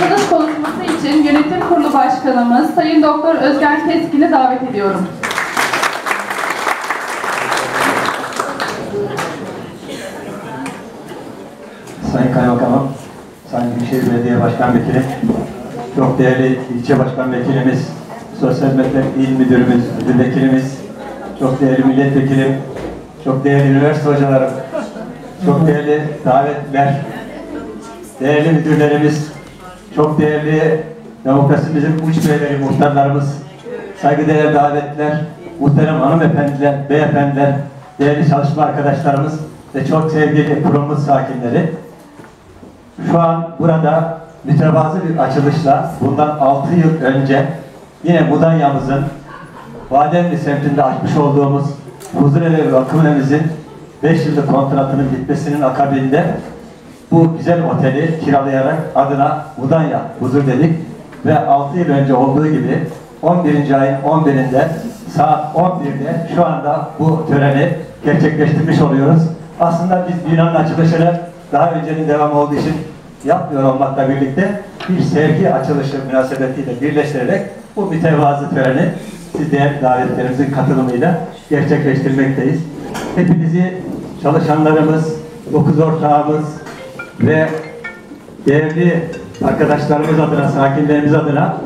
açılış konuşması için Yönetim Kurulu Başkanımız Sayın Doktor Özgen Keskin'i davet ediyorum. Sayın Kaymakamım, Sayın Büyükşehir Belediye Başkan Vekili, çok değerli ilçe başkan vekilimiz, Sosyal Hizmetler İl Müdürümüz, Müdür Vekilimiz, çok değerli milletvekilim, çok değerli üniversite hocalarım, çok değerli davetler, değerli müdürlerimiz, çok değerli demokrasimizin uç beyleri, muhtarlarımız, saygıdeğer davetler, muhterem hanımefendiler, beyefendiler, değerli çalışma arkadaşlarımız ve çok sevgili kurumumuz sakinleri. Şu an burada mütevazı bir açılışla bundan 6 yıl önce yine Mudanya'mızın Bademli semtinde açmış olduğumuz Huzurevi Vakıfemizin 5 yıllık kontratının bitmesinin akabinde bu güzel oteli kiralayarak adına Mudanya Huzur dedik ve 6 yıl önce olduğu gibi 11. ayın 11'inde saat 11'de şu anda bu töreni gerçekleştirmiş oluyoruz. Aslında biz binanın açılışını daha öncenin devamı olduğu için yapmıyor olmakla birlikte bir sevgi açılışı münasebetiyle birleştirerek bu mütevazı töreni siz değerli davetlerimizin katılımıyla gerçekleştirmekteyiz. Hepinizi çalışanlarımız, dokuz ortağımız ve değerli arkadaşlarımız adına, sakinlerimiz adına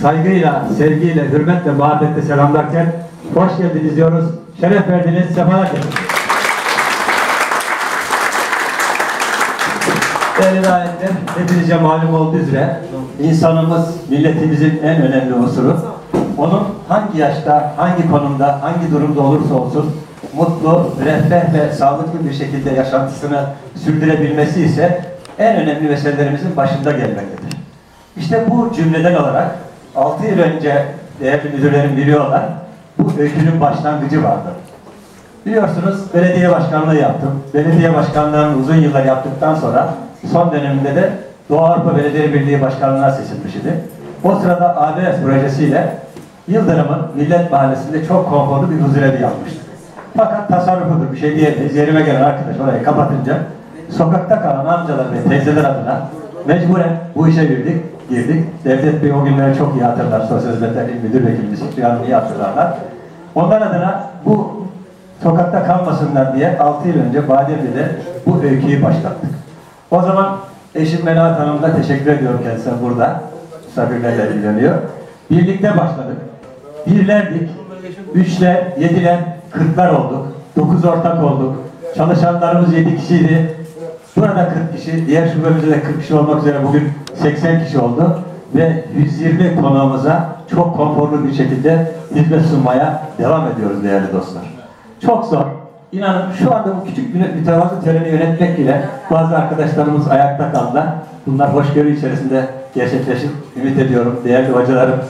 saygıyla, sevgiyle, hürmetle, muhabbetle selamlarken hoş geldiniz diyoruz. Şeref verdiniz, sefalar getirdiniz. Değerli davetler, hepinize malum olduğu üzere insanımız milletimizin en önemli unsuru. Onun hangi yaşta, hangi konumda, hangi durumda olursa olsun mutlu, rehber ve sağlıklı bir şekilde yaşantısını sürdürebilmesi ise en önemli meselelerimizin başında gelmektedir. İşte bu cümleden olarak 6 yıl önce değerli müdürlerim biliyorlar, bu öykünün başlangıcı vardı. Biliyorsunuz belediye başkanlığı yaptım. Belediye başkanlığını uzun yıllar yaptıktan sonra son döneminde de Doğu Avrupa Belediye Birliği Başkanlığı'na seçilmiş idi. O sırada ABS projesiyle Yıldırım'ın Millet Mahallesi'nde çok konforlu bir huzurevi yapmıştık. Fakat tasarrufudur bir şey diyemeyiz. Yerime gelen arkadaş orayı kapatınca sokakta kalan amcalar ve teyzeler adına mecburen bu işe girdik. girdik. Devlet Bey o günleri çok iyi hatırlar. Sosyal Hizmetler İl Müdür Vekilimiz Şükrü Hanım iyi hatırlarlar. Onlar adına bu sokakta kalmasınlar diye 6 yıl önce Bademli'de bu öyküyü başlattık. O zaman eşim Melahat Hanım da teşekkür ediyorum kendisine burada. Misafirlerle ilgileniyor. Birlikte başladık. Birlerdik. Üçler, yediler, kırklar olduk. Dokuz ortak olduk. Çalışanlarımız yedi kişiydi. Burada 40 kişi, diğer şubemizde de 40 kişi olmak üzere bugün 80 kişi oldu. Ve 120 konuğumuza çok konforlu bir şekilde hizmet sunmaya devam ediyoruz değerli dostlar. Çok zor. İnanın şu anda bu küçük bir mütevazı töreni yönetmek bile bazı arkadaşlarımız ayakta kaldılar. Bunlar hoşgörü içerisinde gerçekleşir. Ümit ediyorum. Değerli hocalarım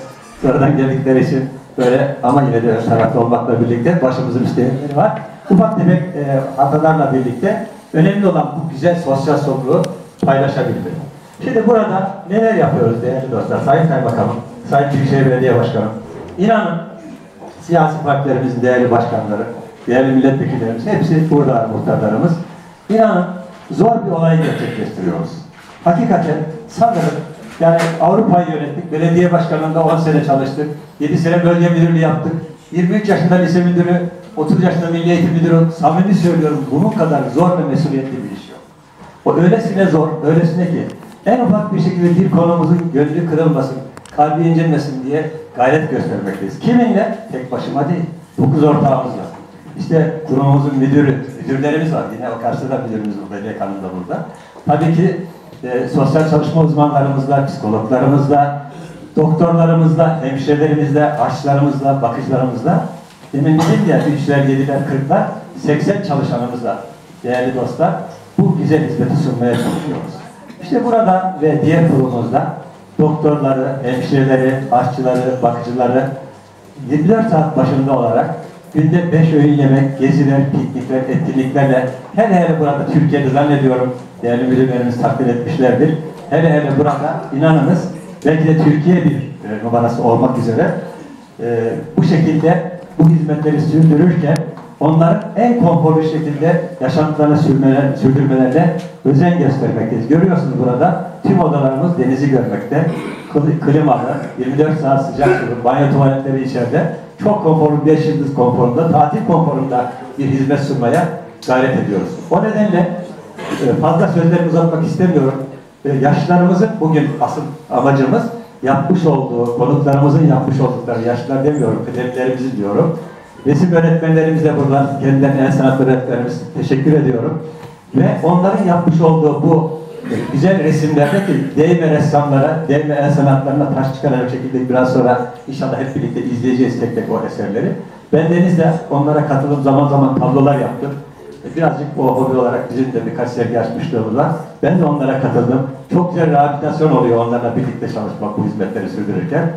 sonradan geldikleri için böyle ama yine de ön tarafta olmakla birlikte başımızın üstleri var. Ufak tefek e, hatalarla birlikte önemli olan bu güzel sosyal sorumluluğu paylaşabilmek. Şimdi burada neler yapıyoruz değerli dostlar? Sayın Kaymakamım, Sayın Büyükşehir Belediye Başkanım. İnanın siyasi partilerimizin değerli başkanları, değerli milletvekillerimiz, hepsi burada muhtarlarımız. İnanın zor bir olayı gerçekleştiriyoruz. Hakikaten sanırım yani Avrupa'yı yönettik, belediye başkanlığında 10 sene çalıştık, 7 sene bölge müdürlüğü yaptık, 23 yaşında lise müdürü, 30 yaşında milli eğitim müdürü, samimi söylüyorum bunun kadar zor ve mesuliyetli bir iş yok. O öylesine zor, öylesine ki en ufak bir şekilde bir konumuzun gönlü kırılmasın, kalbi incinmesin diye gayret göstermekteyiz. Kiminle? Tek başıma değil, dokuz ortağımızla. İşte kurumumuzun müdürü, müdürlerimiz var. Yine o karşıda müdürümüz burada, Dilek Hanım da burada. Tabii ki e, sosyal çalışma uzmanlarımızla, psikologlarımızla, doktorlarımızla, hemşirelerimizle, aşçılarımızla, bakıcılarımızla, demin dedim ya 3'ler, 7'ler, 40'lar, 80 çalışanımızla değerli dostlar bu güzel hizmeti sunmaya çalışıyoruz. İşte burada ve diğer kurumumuzda doktorları, hemşireleri, aşçıları, bakıcıları 24 saat başında olarak günde 5 öğün yemek, geziler, piknikler, etkinliklerle hele hele burada Türkiye'de zannediyorum değerli müdürlerimiz takdir etmişlerdir. Hele hele burada inanınız belki de Türkiye bir e, numarası olmak üzere e, bu şekilde bu hizmetleri sürdürürken onların en konforlu şekilde yaşantılarını sürmeler, sürdürmelerine özen göstermekteyiz. Görüyorsunuz burada tüm odalarımız denizi görmekte. Kli- Klimalı, 24 saat sıcak banyo tuvaletleri içeride. Çok 5 yıldız konforunda, tatil konforunda bir hizmet sunmaya gayret ediyoruz. O nedenle e, fazla sözlerimi uzatmak istemiyorum. E, Yaşlılarımızın bugün asıl amacımız yapmış olduğu, konuklarımızın yapmış oldukları, yaşlılar demiyorum, kıdemlilerimizi diyorum. Resim öğretmenlerimize buradan kendilerine en sanat öğretmenlerimiz teşekkür ediyorum. Ve onların yapmış olduğu bu güzel resimlerdeki değme ressamlara, değme el sanatlarına taş çıkaracak şekilde biraz sonra inşallah hep birlikte izleyeceğiz tek tek o eserleri. Ben Deniz'de onlara katılıp zaman zaman tablolar yaptım. Birazcık o hobi olarak bizim de birkaç sergi açmışlığımız var. Ben de onlara katıldım. Çok güzel rehabilitasyon oluyor onlarla birlikte çalışmak bu hizmetleri sürdürürken.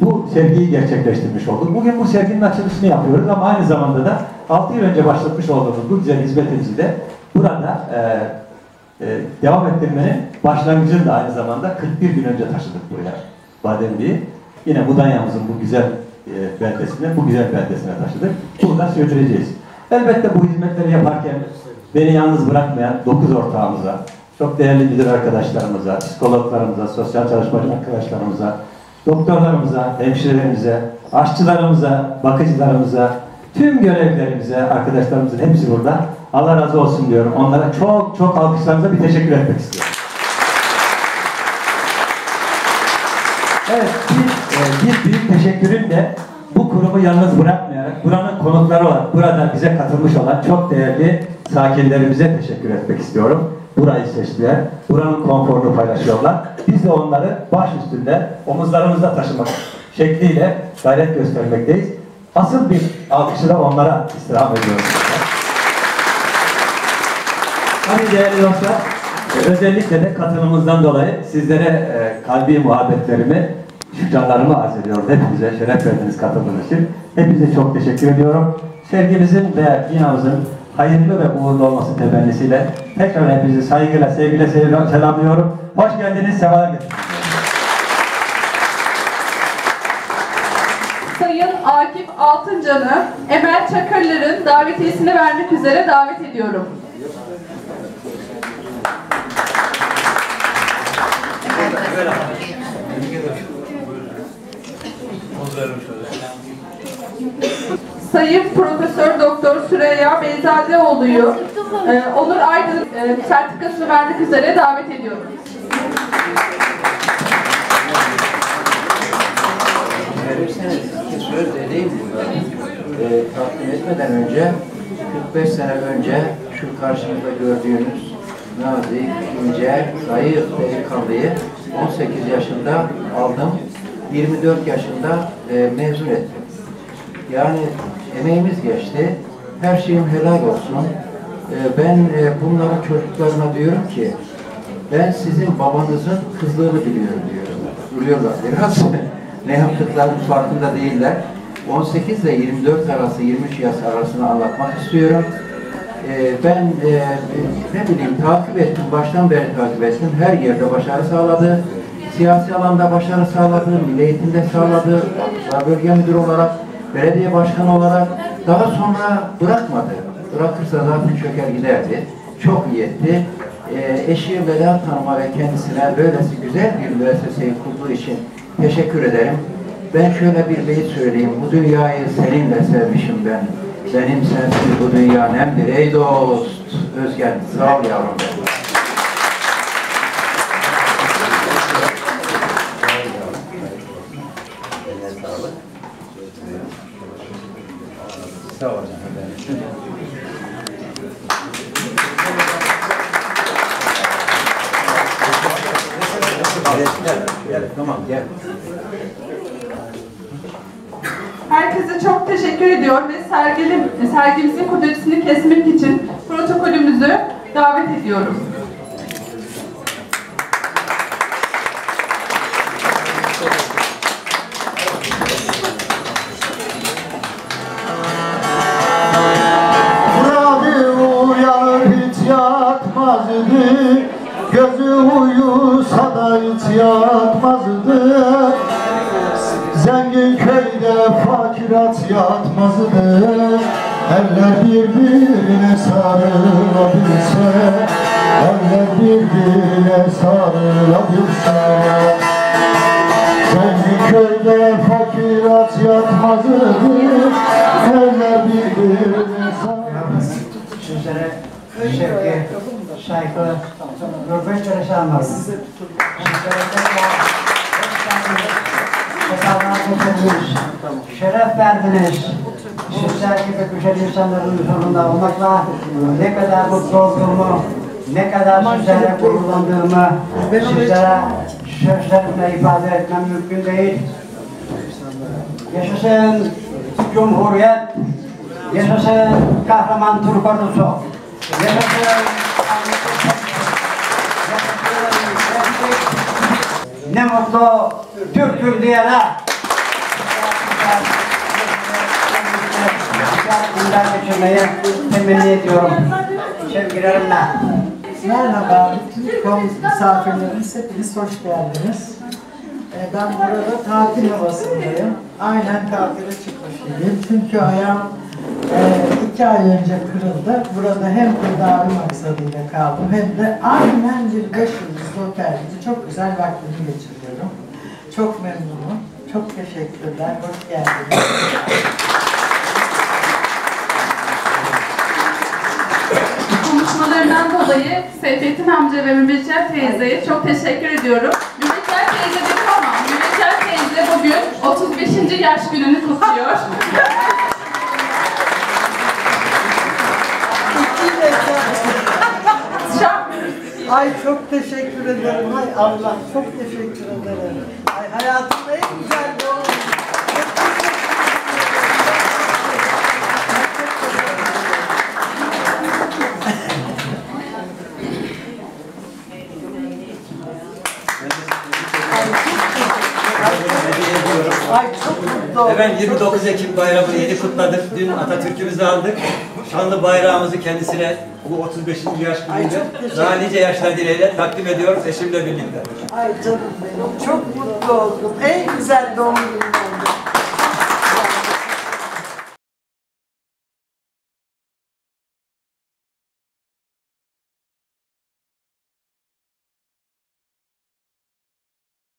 Bu sergiyi gerçekleştirmiş olduk. Bugün bu serginin açılışını yapıyoruz ama aynı zamanda da 6 yıl önce başlatmış olduğumuz bu güzel hizmetimizi de burada e, e, devam ettirmenin başlangıcını da aynı zamanda 41 gün önce taşıdık buraya Bademli'yi. Yine Mudanya'mızın bu güzel e, beldesine, bu güzel beldesine taşıdık. Buradan sürdüreceğiz. Elbette bu hizmetleri yaparken beni yalnız bırakmayan 9 ortağımıza, çok değerli müdür arkadaşlarımıza, psikologlarımıza, sosyal çalışmacı arkadaşlarımıza, doktorlarımıza, hemşirelerimize, aşçılarımıza, bakıcılarımıza, tüm görevlerimize, arkadaşlarımızın hepsi burada. Allah razı olsun diyorum. Onlara çok çok alkışlarınıza bir teşekkür etmek istiyorum. Evet, bir, e, bir büyük teşekkürüm de bu kurumu yalnız bırakmayarak buranın konukları olan, burada bize katılmış olan çok değerli sakinlerimize teşekkür etmek istiyorum. Burayı seçtiler, buranın konforunu paylaşıyorlar. Biz de onları baş üstünde, omuzlarımızda taşımak şekliyle gayret göstermekteyiz. Asıl bir alkışı da onlara istirham ediyoruz. Hani değerli dostlar, özellikle de katılımınızdan dolayı sizlere e, kalbi muhabbetlerimi, şükranlarımı arz ediyorum. Hepinize şeref verdiniz katıldığınız için. Hepinize çok teşekkür ediyorum. Sevgimizin ve binamızın hayırlı ve uğurlu olması temennisiyle tekrar hepinizi saygıyla, sevgiyle selam- selamlıyorum. Hoş geldiniz, sefalar getirdiniz. Sayın Akif Altıncan'ı Emel Çakırlar'ın davetiyesini vermek üzere davet ediyorum. Sayın Profesör Doktor Süreyya Beyzadeoğlu'yu e, Onur Aydın e, sertifikasını vermek üzere davet ediyorum. verirseniz iki söz edeyim. Ee, takdim etmeden önce 45 sene önce şu karşınızda gördüğünüz nazik, ince, zayıf delikanlıyı 18 yaşında aldım. 24 yaşında e, mezun ettim. Yani emeğimiz geçti. Her şeyim helal olsun. E, ben e, bunların çocuklarına diyorum ki ben sizin babanızın kızlığını biliyorum diyorum. Duruyorlar biraz. ne yaptıklarının farkında değiller. 18 ile 24 arası, 23 yaş arasını anlatmak istiyorum. Ee, ben e, ne bileyim takip ettim, baştan beri takip ettim. Her yerde başarı sağladı. Siyasi alanda başarı sağladı, milli eğitimde sağladı. Bölge Müdürü olarak, belediye başkanı olarak daha sonra bırakmadı. Bırakırsa zaten çöker giderdi. Çok iyi etti. Ee, eşi Vedat Hanım'a ve kendisine böylesi güzel bir müesseseyi kurduğu için teşekkür ederim. Ben şöyle bir beyit söyleyeyim. Bu dünyayı seninle sevmişim ben. Benim sensiz bu dünya nemdir ey dost. Özgen sağ ol yavrum benim. Ediyor ve sergili, sergimizin kudretini kesmek için protokolümüzü davet ediyorum. At yatmazdı. Eller birbirine sarılabilse Eller birbirine sarılabilse. Zengin köyde fakir aç yatmazdı. Eller birbirine sarılabilse. Sizlere sevgi, saygı, hürmet ve selamlar. Sizlere tekrar getirdiniz. Şeref verdiniz. Sizler gibi güzel insanların huzurunda olmakla ne kadar mutlu olduğumu, ne kadar sizlere gururlandığımı sizlere sözlerimle ifade etmem mümkün değil. Yaşasın Cumhuriyet, yaşasın kahraman Türk ordusu, yaşasın yaşasın ne mutlu Türk'üm diyene. Günler geçirmeyi temenni ediyorum. Sevgilerimle. Merhaba, bütün komik misafirlerimiz hepiniz hoş geldiniz. Ee, Ben burada tatil havasındayım. Aynen tatile çıkmış gibiyim. Çünkü ayağım e, iki ay önce kırıldı. Burada hem tedavi maksadıyla kaldım hem de aynen bir beş yıldızlı otel gibi çok güzel vaktimi geçiriyorum. Çok memnunum. Çok teşekkürler. Hoş geldiniz. Konuşmalarından dolayı Seyfettin amca ve Mübeccel teyzeye çok teşekkür ediyorum. Mübeccel teyze dedim ama Mübeccel teyze bugün 35. yaş gününü kutluyor. Ay çok teşekkür ederim. Ay Allah çok teşekkür ederim. Ay hayatımda Efendim 29 Ekim bayramını yeni kutladık. Dün Atatürk'ümüzü aldık. Şanlı bayrağımızı kendisine bu 35. yaş gününde daha nice yaşlar dileğiyle takdim ediyoruz eşimle birlikte. Ay canım benim çok mutlu oldum. En güzel doğum oldu.